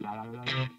La, la, la, la.